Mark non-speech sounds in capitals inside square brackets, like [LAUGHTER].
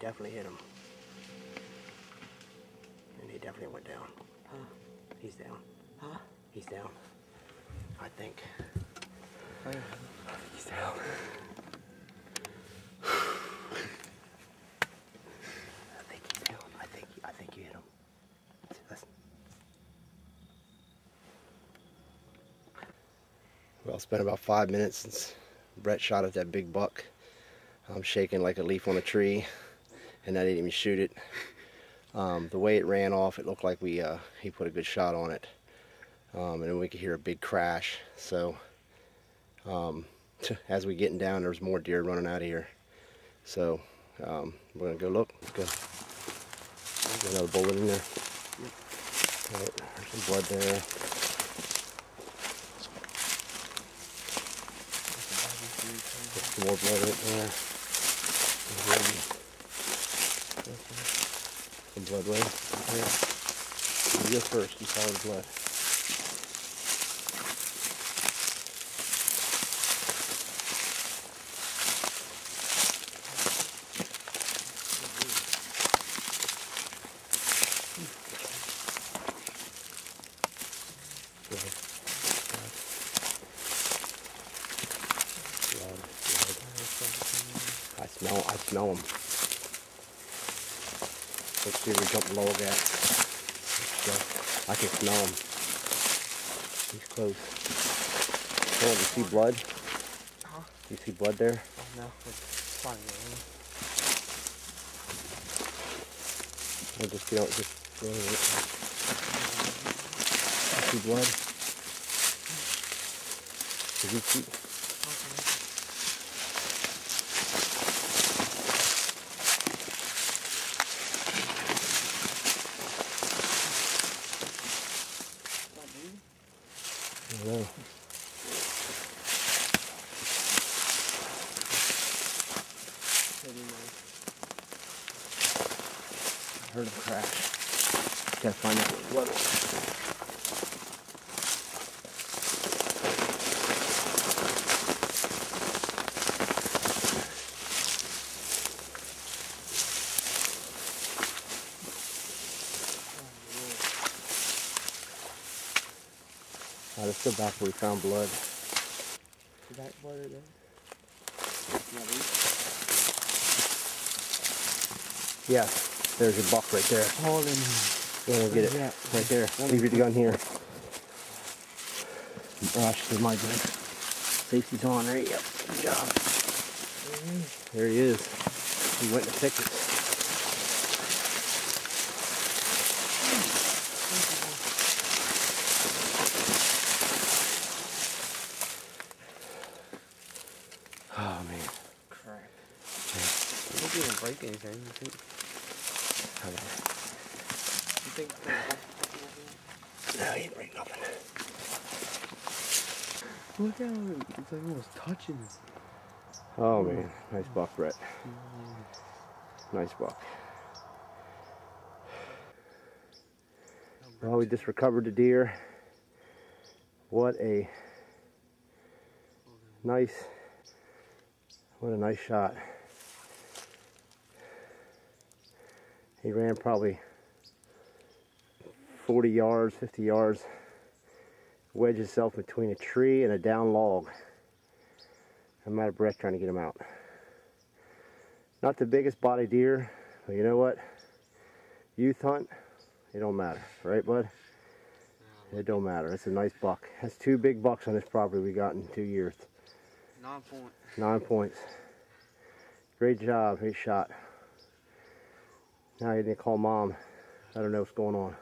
definitely hit him. And he definitely went down. Huh? He's down. Huh? He's down. I think. Oh, yeah. He's down. I think he's down. I think I think you hit him. Listen. Well, it's been about five minutes since Brett shot at that big buck. I'm shaking like a leaf on a tree, and I didn't even shoot it. Um, the way it ran off, it looked like we uh, he put a good shot on it, um, and we could hear a big crash. So um, [LAUGHS] as we getting down, there's more deer running out of here. So um, we're gonna go look. Let's go. Another bullet in there. All right, there's some blood there. Some more blood right there. Blood right there. You go first. You follow the. Blood. I smell. I smell them. Let's see if we jump low again. I can smell him. He's close. Oh, you see blood? Huh? You see blood there? Oh, no. It's fine. Or just, you know, just, know, you see blood? Did you see? Heard him crash. Gotta find out what blood was. Oh, Alright, let's go back where we found blood. Back border there. Yeah, there's your buck right there. All in. Go get it. Yeah. Right there. Leave your gun here. Gosh, this is my gun. Safety's on, right? Yep. Good job. There he is. He went to pick it. Oh man. Crap. Hope you didn't break anything. You think? Okay. You think? No, he didn't break nothing. Look how it's like almost touching. Oh man, nice buck, Brett. Nice buck. Well, we just recovered the deer. What a nice, what a nice shot. He ran probably 40 yards, 50 yards, wedged himself between a tree and a down log. I'm out of breath trying to get him out. Not the biggest body deer, but you know what? Youth hunt, it don't matter, right, bud? It don't matter. It's a nice buck. That's two big bucks on this property we got in two years. Nine points. Nine points. Great job. Great shot. Now you need to call mom. I don't know what's going on.